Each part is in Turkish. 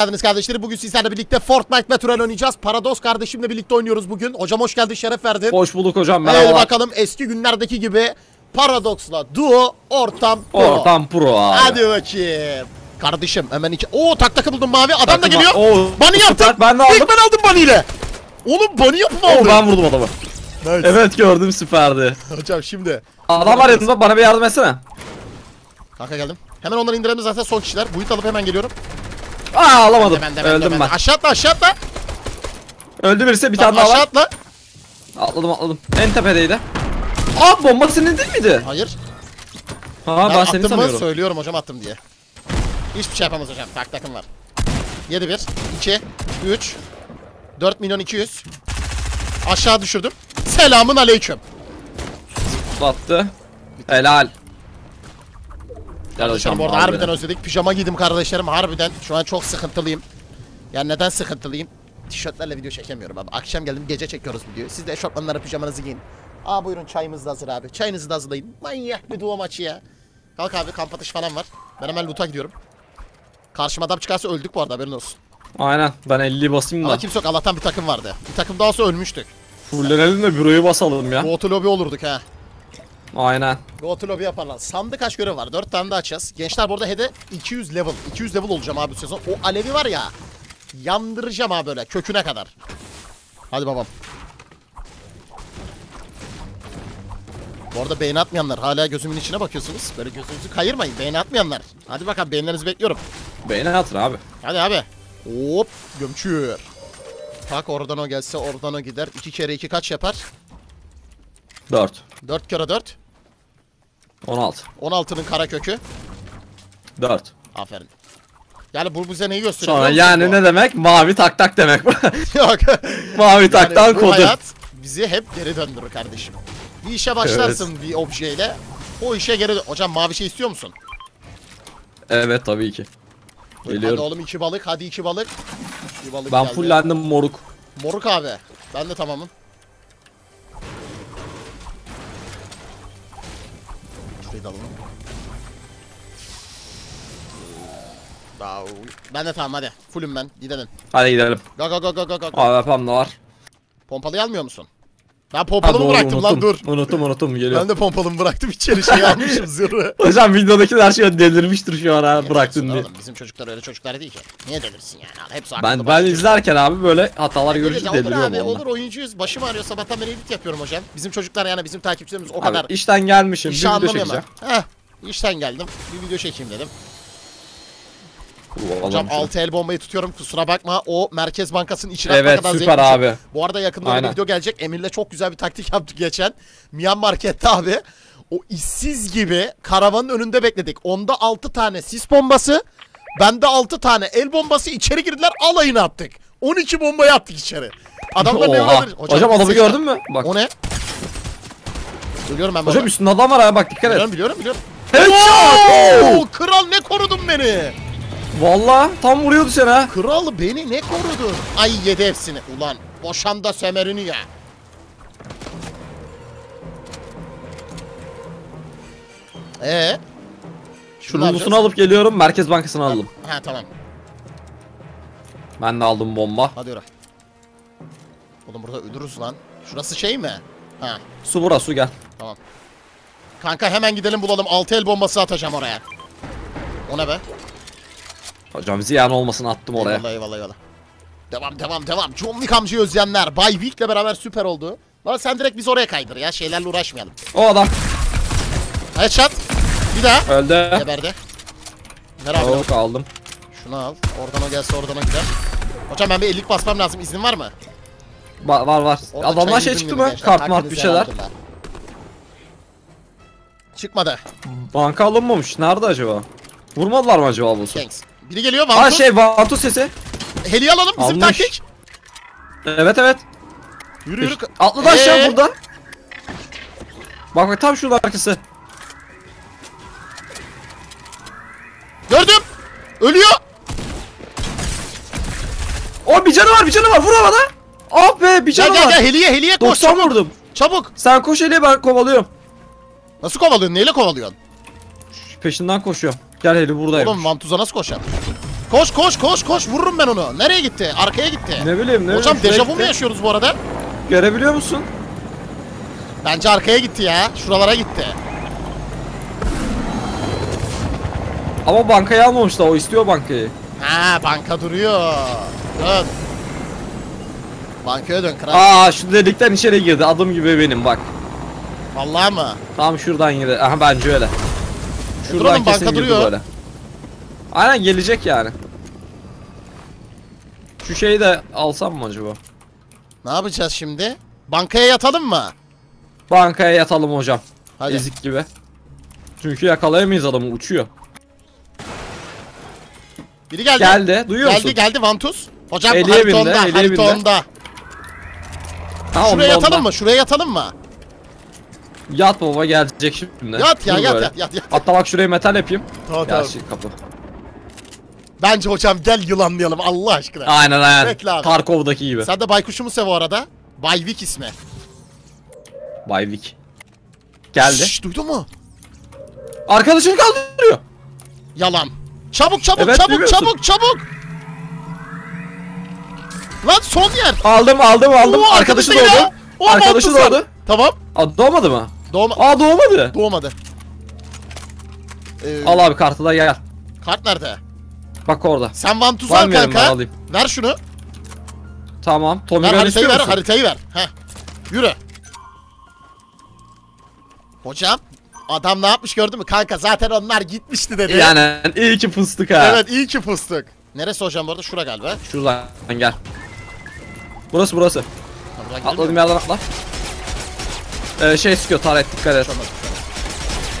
geldiniz kardeşlerim. Bugün sizlerle birlikte Fortnite Natural oynayacağız. Paradox kardeşimle birlikte oynuyoruz bugün. Hocam hoş geldin, şeref verdin. Hoş bulduk hocam merhaba. bakalım eski günlerdeki gibi Paradox'la duo ortam pro. Ortam pro abi. Hadi bakayım. Kardeşim hemen iki... Oo tak takı buldum mavi. Adam da Takım- geliyor. Oo, Bunny yaptım. Ben de aldım. İlk ben aldım Bunny ile. Oğlum Bunny yapıp aldım. ben vurdum adamı. Nice. Evet gördüm süperdi. Hocam şimdi. Adam var yanımda bana bir yardım etsene. Kanka geldim. Hemen onları indirelim zaten son kişiler. Buit alıp hemen geliyorum. Aa alamadım. Ben de ben de Öldüm ben. ben. de. Aşağı atla aşağı atla. Öldü birisi bir Tamam, tane daha aşağı var. atla. Atladım atladım. En tepedeydi. Aa bomba senin değil miydi? Hayır. Ha ben, Ben seni attım mı sanıyorum. söylüyorum hocam attım diye. Hiçbir şey yapamaz hocam. Tak takım var. 7 1 2 3 4 milyon 200 Aşağı düşürdüm. Selamın aleyküm. Battı. Helal. Bu arada al harbiden özledik. Pijama giydim kardeşlerim harbiden. Şu an çok sıkıntılıyım. Yani neden sıkıntılıyım? Tişörtlerle video çekemiyorum abi. Akşam geldim gece çekiyoruz videoyu. Siz de eşofmanlara pijamanızı giyin. Aa buyurun çayımız da hazır abi. Çayınızı da hazırlayın. Manyak bir duo maçı ya. Kalk abi kamp atışı falan var. Ben hemen loot'a gidiyorum. Karşıma adam çıkarsa öldük bu arada haberin olsun. Aynen ben 50'yi basayım Ama da. kimse yok Allah'tan bir takım vardı. Bir takım daha olsa ölmüştük. Fullenelim de büroyu basalım ya. Go to lobby olurduk ha. Aynen. Go to lobby yaparlar. Sandık kaç görev var? 4 tane de açacağız. Gençler burada hede 200 level. 200 level olacağım abi bu sezon. O alevi var ya. Yandıracağım abi böyle köküne kadar. Hadi babam. Bu arada beğeni atmayanlar hala gözümün içine bakıyorsunuz. Böyle gözünüzü kayırmayın. Beğeni atmayanlar. Hadi bakalım beğenilerinizi bekliyorum. Beğeni atın abi. Hadi abi. Hop gömçür. Tak oradan o gelse oradan o gider. 2 kere 2 kaç yapar? 4. 4 kere 4. 16. 16'nın kara kökü. 4. Aferin. Yani bu bize neyi gösteriyor? Sonra biliyor musun yani bu? ne demek? Mavi tak tak demek. Yok. Mavi taktan bu kodu. hayat bizi hep geri döndürür kardeşim. Bir işe başlarsın bir objeyle. O işe geri dön. Hocam mavi şey istiyor musun? Evet tabii ki. Hadi Geliyorum. oğlum iki balık. Hadi iki balık. Bir balık Ben geldi. fullendim moruk. Moruk abi. Ben de tamamım. Şurayı da alalım. Daha- Ben de tamam hadi. Fullüm ben. Gidelim. Hadi gidelim. Go go go go go go. AWP'm de var. Pompalıyı almıyor musun? Ben pompalımı doğru, bıraktım lan dur. unuttum. Unuttum unuttum geliyor. Ben de pompalımı bıraktım içeri şey almışım zırhı. Hocam videodaki her şey delirmiştir şu an ha bıraktın diye. Oğlum bizim çocuklar öyle çocuklar değil ki. Niye delirsin yani? Hepsi akıllı Ben ben izlerken abi böyle hatalar görünce Olur deliriyorum abi ondan. olur oyuncuyuz. Başım ağrıyor sabahtan beri edit yapıyorum hocam. Bizim çocuklar yani bizim takipçilerimiz o Abi, kadar işten gelmişim işi bir video çekeceğim. Heh. İşten geldim. Bir video çekeyim dedim. Hocam Allah'ım 6 el bombayı tutuyorum kusura bakma. O Merkez Bankası'nın içine Evet kadar süper şey. abi. Bu arada yakında bir video gelecek. Emir'le çok güzel bir taktik yaptık geçen. Miyan Market'te abi. O işsiz gibi karavanın önünde bekledik. Onda 6 tane sis bombası. Bende 6 tane el bombası içeri girdiler alayını attık. 12 bombayı attık içeri. Adamlar ne olabilir? Hocam, adamı seçme. gördün mü? Bak. O ne? Biliyorum ben Hocam üstünde adam var ha bak dikkat et. Biliyorum biliyorum biliyorum. Headshot! Oo, kral ne korudun beni? Valla tam vuruyordu seni ha. Kral beni ne korudu? Ay yedi hepsini. Ulan boşan da semerini ya. Ee? Şunun yapacağız? alıp geliyorum Merkez Bankası'nı aldım. Ha tamam. Ben de aldım bomba. Hadi yürü. Oğlum burada ölürüz lan. Şurası şey mi? Ha Su bura su gel. tamam. Kanka hemen gidelim bulalım. Altı el bombası atacağım oraya. O ne be? Hocam ziyan olmasın attım oraya. Eyvallah eyvallah eyvallah. Devam devam devam. Wick amcayı özleyenler. Bay Wick'le beraber süper oldu. Lan sen direkt biz oraya kaydır ya. Şeylerle uğraşmayalım. O adam Headshot. Bir daha. öldü. Geberdi. Abi. Tavuk aldım. Şunu al. Oradan o gelse oradan o gider. Hocam ben bir ellik basmam lazım. İznin var mı? Ba- var var. Orada Adamlar şey çıktı mı? Kart mart bir şeyler. Çıkmadı. Banka alınmamış. Nerede acaba? Vurmadılar mı acaba bu? Thanks. Biri geliyor. Ha Vantus. şey Vantu sesi. Heli alalım bizim Almış. taktik. Evet evet. Yürü yürü. Atladı aşağı Ee? burada. Bak bak tam şurada arkası. Gördüm. Ölüyor. O bir canı var bir canı var vur havada. Ah be bir Gel canı gel var. gel heliye heliye koş 90 çabuk. vurdum. Çabuk. Sen koş Eli'ye ben kovalıyorum. Nasıl kovalıyorsun? Neyle kovalıyorsun? Peşinden koşuyorum. Gel Eli buradayım. Oğlum Vantuz'a nasıl koşar? Koş koş koş koş vururum ben onu. Nereye gitti? Arkaya gitti. Ne bileyim ne Hocam bileyim. dejavu mu yaşıyoruz bu arada? Görebiliyor musun? Bence arkaya gitti ya. Şuralara gitti. Ama bankayı almamış da o istiyor bankayı. Ha banka duruyor. Dön. Bankaya dön kral. Aa şu delikten içeri girdi adım gibi benim bak. Vallahi mı? Tam şuradan girdi. Aha bence öyle. Şuradan oğlum, kesin banka duruyor. böyle. Aynen gelecek yani. Şu şeyi de alsam mı acaba? Ne yapacağız şimdi? Bankaya yatalım mı? Bankaya yatalım hocam. Hadi. Ezik gibi. Çünkü yakalayamayız adamı uçuyor. Biri geldi. Geldi. Duyuyor geldi musun? geldi Vantus. Hocam Eliye harita bindi, onda, eliye harita bindi. onda. Ha, Şuraya onda, yatalım onda. mı? Şuraya yatalım mı? Yat baba gelecek şimdi. Yat ya Dur yat, böyle. yat yat yat. Hatta bak şuraya metal yapayım. Tamam tamam. Gerçi kapı. Bence hocam gel yılanlayalım Allah aşkına. Aynen aynen. Bekle abi. Tarkov'daki gibi. Sen de baykuşu mu sev o arada? Bayvik ismi. Bayvik. Geldi. Şşş duydun mu? Arkadaşını kaldırıyor. Yalan. Çabuk çabuk Evet, çabuk çabuk çabuk. Lan son yer. Aldım aldım aldım. Oo, Arkadaşı doğdu. Arkadaşı doğdu. Tamam. Doğmadı mı? Doğma Aa doğmadı. doğmadı. Ee, Al abi kartı da gel. Kart nerede? Bak orada. Sen Vantuz'u Var al ben kanka. alayım. Ver şunu. Tamam. Tommy Ver haritayı ver musun? haritayı ver. Heh. Yürü. Hocam adam ne yapmış gördün mü? Kanka zaten onlar gitmişti dedi. Yani iyi ki fıstık ha. Evet iyi ki fıstık. Neresi hocam bu arada? Şura galiba. Şuradan gel. Burası burası. Mu? yerden atla. Ee, şey sıkıyor taret dikkat et.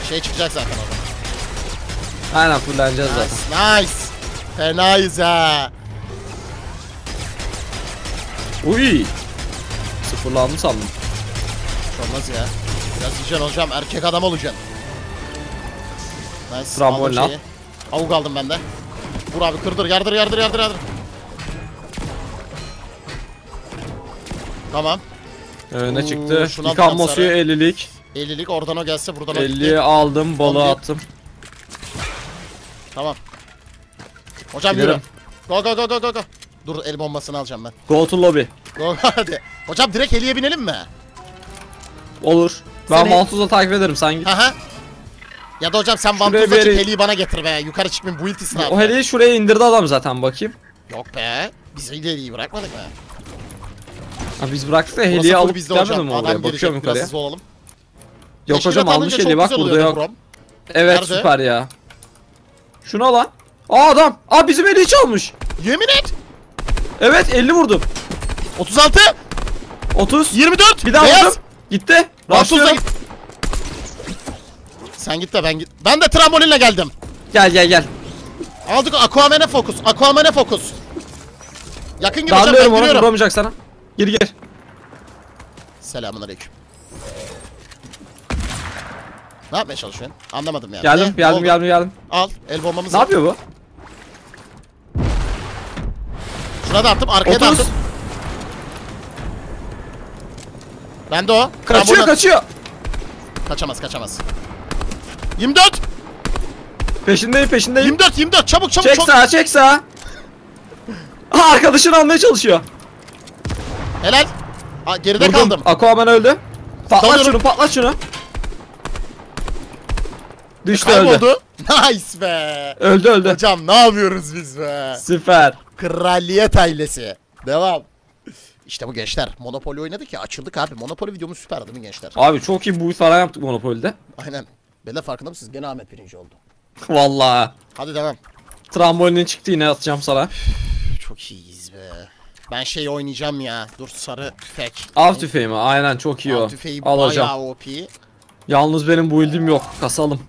Şey çıkacak zaten orada. Aynen fulleneceğiz zaten. Nice. Nice. Fenayız ha. Uy. Sıfırlandı sandım. Hiç olmaz ya. Biraz yiyeceksin hocam. Erkek adam olacaksın. Nice. Al. şeyi. Avuk aldım ben de. Vur abi kırdır yardır yardır yardır yardır. Tamam. Ee, ne Oo, çıktı? aldım suyu sarı. 50'lik. 50'lik oradan o gelse buradan o 50'yi gitti. aldım balığı bir. attım. Tamam. Hocam Gidelim. yürü. Go go go go go go. Dur el bombasını alacağım ben. Go to lobby. Go hadi. Hocam direkt heliye binelim mi? Olur. Ben Seni- Maltuz'la takip ederim sen git. Haha. Ya da hocam sen Vantuz'a bir çık yere- heliyi bana getir be. Yukarı çıkmayayım bu iltisini. O heliyi şuraya indirdi adam zaten bakayım. Yok be. Biz heliyi bırakmadık mı? Ha, biz bıraktık da full alıp hocam. mi oraya? Bakıyorum yukarıya. olalım. Yok Teşkilat hocam almış heliyi bak burada yok. Brom. Evet Nerede? süper ya. Şuna lan. Aa adam. Aa bizim heliyi çalmış. Yemin et. Evet 50 vurdum. 36. 30. 24. Bir daha Beyaz. vurdum. Gitti. Başlıyorum. Sen git de ben git. Ben de trambolinle geldim. Gel gel gel. Aldık Aquaman'e fokus. Aquaman'e fokus. Yakın gir hocam ben Darlıyorum onu giriyorum. vuramayacak sana. Gir gir. Selamun aleyküm. Ne yapmaya çalışıyorsun? Anlamadım yani. Geldim Ne? Geldim oldu? geldim geldim. Al el bombamızı. Ne yapıyor bu? Şuna da attım arkaya da 30. attım. Ben de o. Kaçıyor kaçıyor. Kaçamaz kaçamaz. 24. Peşindeyim peşindeyim. 24 24 çabuk çabuk Çek çok. sağa çek sağa. Aa arkadaşını almaya çalışıyor. Helal. Aa, geride Vurdum. kaldım. Aquaman öldü. Patlat Dalıyorum. şunu patlat şunu. Düştü öldü. Kayboldu. Nice be. Öldü öldü. Hocam ne yapıyoruz biz be? Süper. Kraliyet ailesi. Devam. İşte bu gençler. Monopoly oynadık ya açıldık abi. Monopoly videomuz süper değil mi gençler? Abi çok iyi bu falan yaptık Monopoly'de. Aynen. Bela farkında mısınız? Gene Ahmet birinci oldu. Vallahi. Hadi devam. Trambolinin çıktı yine atacağım sana. Çok be. Ben şey oynayacağım ya. Dur sarı tüfek. Av tüfeği mi? Aynen çok iyi Av o. tüfeği Alacağım. bayağı OP. Yalnız benim build'im yok. Kasalım.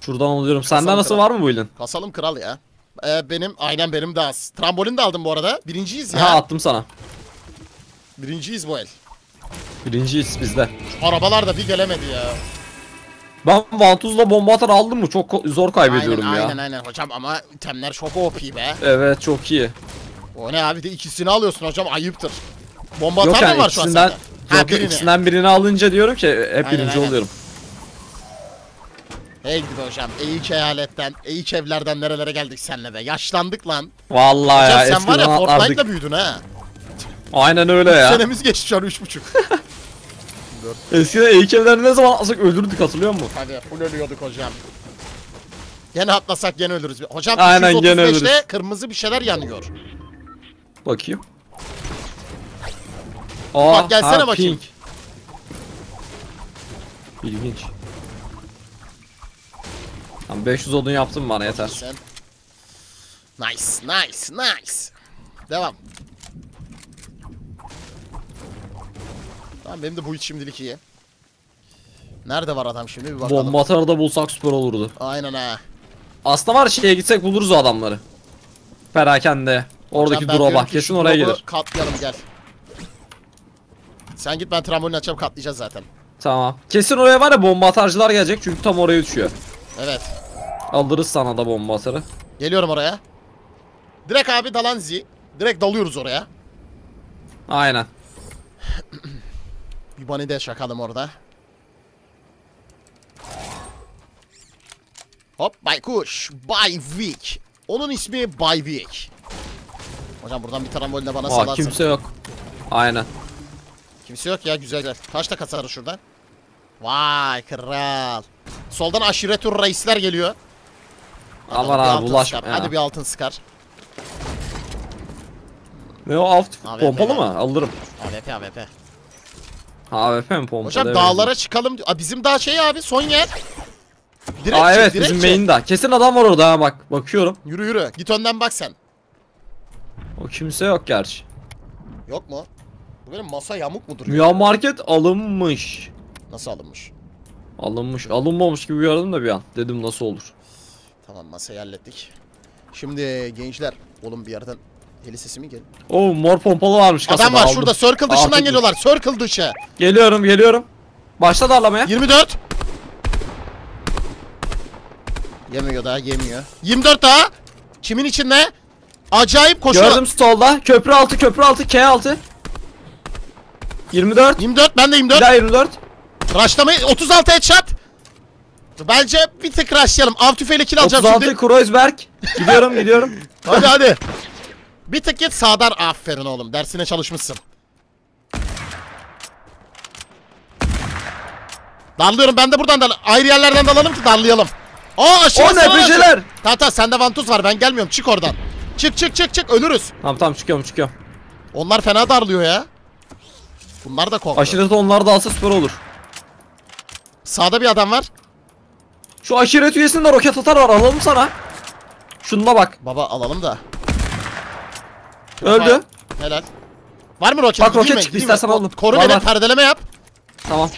Şuradan alıyorum. Sende Kasalım nasıl kral. var mı build'in? Kasalım kral ya. Ee, benim aynen benim de az. Trambolin de aldım bu arada. Birinciyiz ya. Ha attım sana. Birinciyiz bu el. Birinciyiz bizde. Arabalar da bir gelemedi ya. Ben Vantuz'la bomba atar aldım mı çok zor kaybediyorum aynen, ya. Aynen aynen hocam ama itemler çok OP be. Evet çok iyi. O ne abi de ikisini alıyorsun hocam ayıptır. Bomba atar yani mı var şu an sende? Ha yok, birini. ikisinden birini alınca diyorum ki hep Aynen, birinci aynen. oluyorum. Hey gidi hocam. Eğik eyaletten, eğik evlerden nerelere geldik senle be. Yaşlandık lan. Vallahi Hocam ya sen var ya Fortnite'la büyüdün ha. Aynen öyle ya. Senemiz geçti şu an 3.5. Eskiden evlerini ne zaman atsak öldürdük hatırlıyor musun? Hadi full ölüyorduk hocam. Gene atlasak gene ölürüz. Hocam Aynen, gene 335'te ölürüz. kırmızı bir şeyler yanıyor. Bakayım. Aa, Bak, gelsene ha, bakayım. pink. İlginç. Tamam 500 odun yaptım bana yeter. Sen. Nice, nice, nice. Devam. Tamam benim de bu iş şimdilik iyi. Nerede var adam şimdi bir bakalım. Bomba atarı da bulsak süper olurdu. Aynen ha. Aslında var şeye gitsek buluruz o adamları. Perakende. Oradaki ki kesin oraya gelir. Katlayalım gel. Sen git ben trambolini açacağım katlayacağız zaten. Tamam. Kesin oraya var ya bomba atarcılar gelecek çünkü tam oraya düşüyor. Evet. Alırız sana da bomba atarı. Geliyorum oraya. Direkt abi dalan Z. Direkt dalıyoruz oraya. Aynen. Bir bunny de şakalım orada. Hop baykuş. Bayvik. Onun ismi Bayvik. Hocam buradan bir trambolinle bana Aa salarsın. kimse yok. Aynen. Kimse yok ya güzel güzel. Kaç da kasarı şuradan? Vay kral. Soldan aşiretur reisler geliyor. Aman abi bulaşma ya. Hadi bir altın sıkar. Ne o alt pompalı mı? Alırım. AWP AWP. AWP mi pompalı? Hocam evet. dağlara çıkalım. Aa, bizim dağ şey abi son yer. Direkt Aa çık, evet direkt bizim çık. main'da. Kesin adam var orada ha bak. Bakıyorum. Yürü yürü. Git önden bak sen. O kimse yok gerçi. Yok mu? Bu benim masa yamuk mu duruyor? Müya market alınmış. Nasıl alınmış? Alınmış. Alınmamış gibi gördüm de bir an. Dedim nasıl olur. Tamam masayı hallettik. Şimdi gençler. Oğlum bir yerden heli sesi mi gel? Oo mor pompalı varmış kasada Adam var aldım. şurada circle dışından Afiyet geliyorlar. Circle dışı. Geliyorum geliyorum. Başla darlamaya. 24. Yemiyor daha yemiyor. 24 daha. Kimin içinde? Acayip koşuyor. Gördüm solda. Köprü altı köprü altı K altı. 24. 24 ben de Bir 24. daha 24. Rushlamayı 36 headshot. Bence bir tık rushlayalım. Av tüfeğiyle kill alacağım 36 şimdi. Kreuzberg. Gidiyorum gidiyorum. Hadi hadi. Bir tık git sağdan aferin oğlum. Dersine çalışmışsın. Darlıyorum ben de buradan da ayrı yerlerden dalalım ki darlayalım. Aa aşağı O ne beceler? Tamam tamam sende vantuz var ben gelmiyorum çık oradan. Çık çık çık çık ölürüz. Tamam tamam çıkıyorum çıkıyorum. Onlar fena darlıyor ya. Bunlar da korktu. Aşiret onlar da alsa süper olur. Sağda bir adam var. Şu aşiret üyesinde roket atar var alalım sana. Şununla bak. Baba alalım da. Öldü. Helal. Var mı roket? Bak, roket çıktı, istersen alalım. Koru Var, beni var. perdeleme yap. Tamam.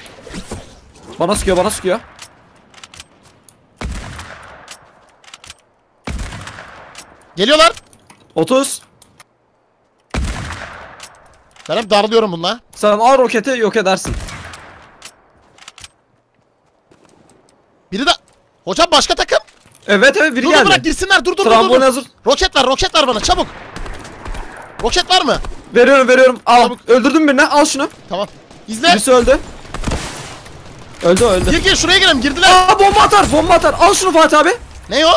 Bana sıkıyor bana sıkıyor. Geliyorlar. 30. Ben hep darlıyorum bununla. Sen al roketi yok edersin. Biri de... Hocam başka takım. Evet evet biri Dur dur geldi. bırak girsinler dur dur dur, Trambolin dur. hazır. Roket ver roket ver bana çabuk. Roket var mı? Veriyorum veriyorum. Al. Çabuk. Öldürdüm birini. Al şunu. Tamam. İzle. Birisi öldü. Öldü öldü. Gir gir şuraya girelim girdiler. Aa bomba atar bomba atar. Al şunu Fatih abi. Ne o?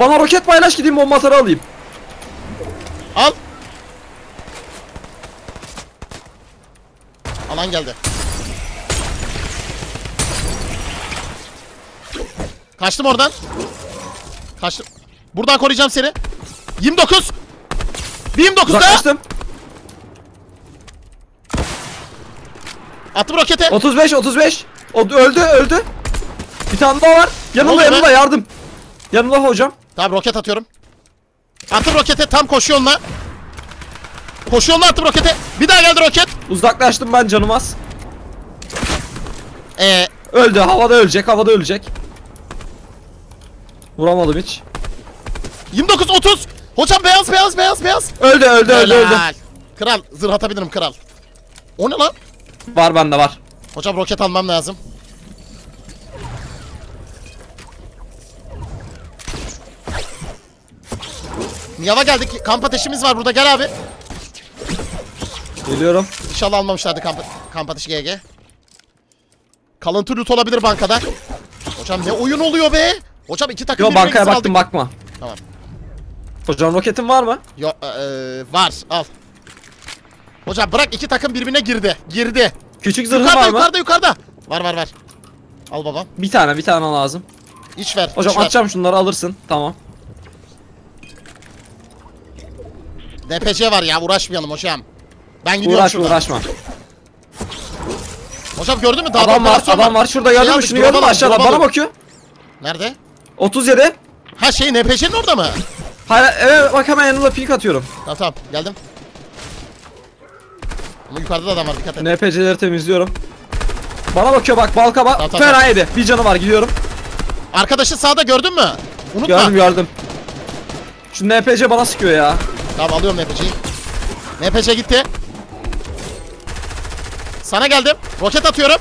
Bana roket paylaş gideyim bomba atarı alayım. Al. Alan geldi. Kaçtım oradan. Kaçtım. Buradan koruyacağım seni. 29. Bir 29 daha. Uzaklaştım. Attım rokete. 35 35. O öldü öldü. Bir tane daha var. Yanımda be? yanımda yardım. Yanımda hocam. Tamam roket atıyorum. Attım rokete tam koşu yoluna. Koşu yoluna attım rokete. Bir daha geldi roket. Uzaklaştım ben canım az. Ee, Öldü havada ölecek havada ölecek. Vuramadım hiç. 29 30. Hocam beyaz beyaz beyaz beyaz. Öldü öldü öldü öldü. Kral zırh atabilirim kral. O ne lan? Var bende var. Hocam roket almam lazım. Yava geldik. Kamp ateşimiz var burada. Gel abi. Geliyorum. İnşallah almamışlardı kamp, kamp ateşi GG. Kalıntı loot olabilir bankada. Hocam ne oyun oluyor be? Hocam iki takım Yo bankaya aldık. baktım bakma. Tamam. Hocam roketin var mı? Yo eee, var al. Hocam bırak iki takım birbirine girdi. Girdi. Küçük zırhı Yukarıda var mı? yukarıda yukarıda. Var var var. Al babam. Bir tane bir tane lazım. İç ver. Hocam iç ver. atacağım şunları alırsın. Tamam. DPC var ya uğraşmayalım hocam. Ben gidiyorum şuradan. uğraşma. Hocam gördün mü? Daha Adam var adam var şurada gördün mü şunu gördün mü aşağıda bana bakıyor. Nerede? 37. Ha şey NPC'nin orada mı? Hayır evet bak hemen yanımda pink atıyorum. Tamam tamam geldim. Ama yukarıda da adam var dikkat et. NPC'leri temizliyorum. Bana bakıyor bak balka bak. Tamam, tamam, Fena yedi. Bir canı var gidiyorum. Arkadaşı sağda gördün mü? Unutma. Gördüm gördüm. Şu NPC bana sıkıyor ya. Tamam alıyorum NPC'yi. NPC gitti. Sana geldim. Roket atıyorum.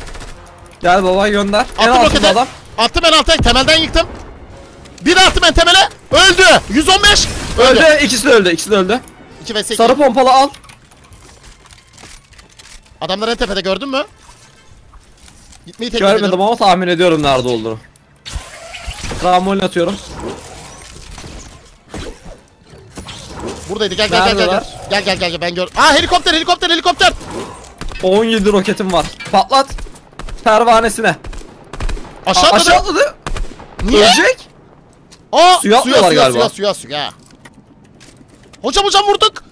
Gel baba gönder. En Attım altında roketi. adam. Attım en alta. Temelden yıktım. Bir attım en temele. Öldü. 115. Öldü. Öldü. İkisi de öldü. İkisi de öldü. 2 vs 2. Sarı pompalı al. Adamlar en tepede gördün mü? Gitmeyi teklif Görmedim ediyorum. ama tahmin ediyorum nerede olduğunu. Trambolin atıyorum. Buradaydı. Gel gel gel gel. Neredeler? Gel gel gel gel ben gör. Aa helikopter helikopter helikopter. 17 roketim var. Patlat. Pervanesine. Aşağı Aşağı, atladı. atladı. Niye? Ölecek. Aa, Suya atlıyorlar suya, galiba. Suya suya suya. Hocam hocam vurduk.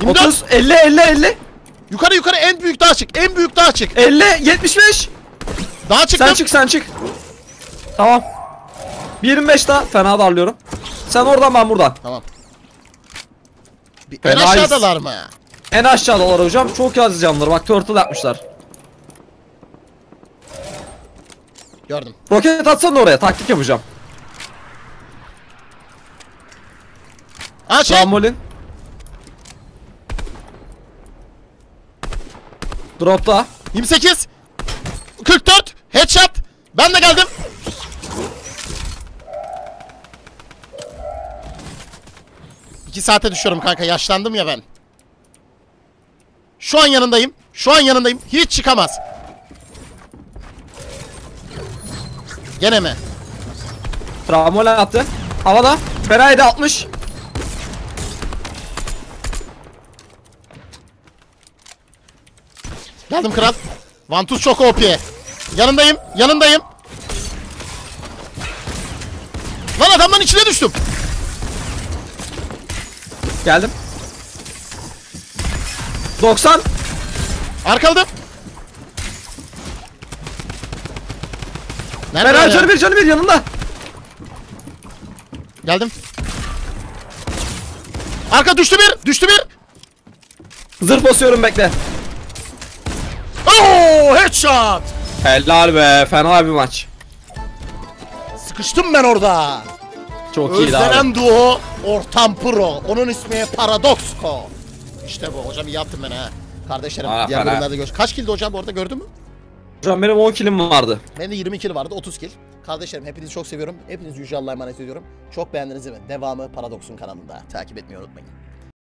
24. 30, 50, 50, 50. Yukarı yukarı en büyük dağ çık. En büyük dağ çık. 50, 75. Dağa çıktım. Sen çık, sen çık. Tamam. 25 daha. Fena darlıyorum. Sen oradan ben buradan. Tamam. Bir, en Fenayız. aşağıdalar mı? En aşağıdalar hocam. Çok az canlılar. Bak turtle yapmışlar. Gördüm. Roket atsana oraya. Taktik yapacağım. Aa şey. Trambolin. Dropta. 28. 44. Headshot. Ben de geldim. İki saate düşüyorum kanka. Yaşlandım ya ben. Şu an yanındayım. Şu an yanındayım. Hiç çıkamaz. Gene mi? Trambolin attı. Havada. Feray'da 60. Geldim kral. Vantuz çok OP. Yanındayım. Yanındayım. Lan adamların içine düştüm. Geldim. 90. Arkaladım. Nerede Feray ya? canı bir canı bir yanında. Geldim. Arka düştü bir. Düştü bir. Zırh basıyorum bekle. Oo headshot. Helal be. Fena bir maç. Sıkıştım ben orada. Çok iyiydi abi. Özlenen duo ortam pro. Onun ismi Paradoxco. İşte bu hocam iyi yaptın beni ha. Kardeşlerim Aa, diğer fena. bölümlerde görüş. Kaç kildi hocam bu arada gördün mü? Hocam benim 10 kilim vardı. Benim de 20 kill vardı 30 kill. Kardeşlerim hepinizi çok seviyorum. Hepinizi Yüce Allah'a emanet ediyorum. Çok beğendiniz mi? Devamı Paradox'un kanalında. Takip etmeyi unutmayın.